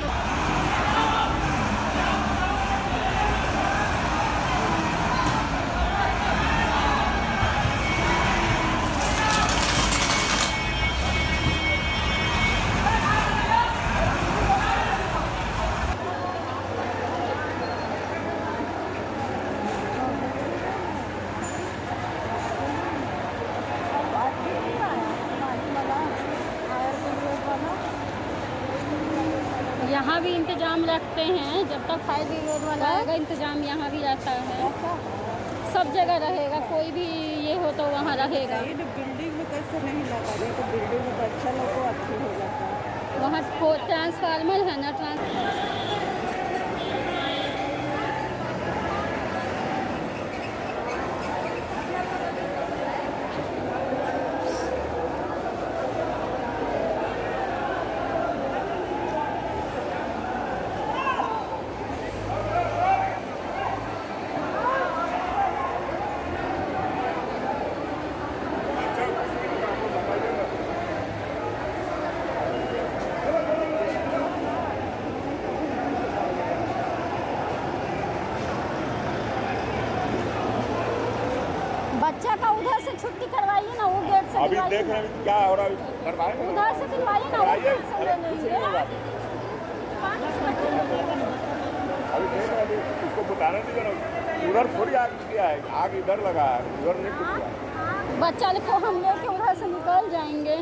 Bye. यहाँ भी इंतज़ाम रखते हैं जब तक फायर ब्रिगेड वाला आएगा इंतज़ाम यहाँ भी रहता है। सब जगह रहेगा कोई भी ये हो तो वहाँ रहेगा। ये बिल्डिंग में कैसे नहीं लगा तो बिल्डिंग में तो अच्छा लगा अच्छी हो जाता है। वहाँ ट्रांसफार्मर है ना ट्रांस बच्चा का उधर से छुट्टी करवाइए ना वो गेट से अभी देख रहे हैं क्या हो रहा है करवाइए उधर से दिलवाइए ना वो गेट से ले नहीं। लीजिए अभी देख रहे हैं उसको बताने दीजिए ना उधर थोड़ी आग किया है आग इधर लगा है उधर नहीं कुछ बच्चा लोग को हम लेके उधर से निकल जाएँगे।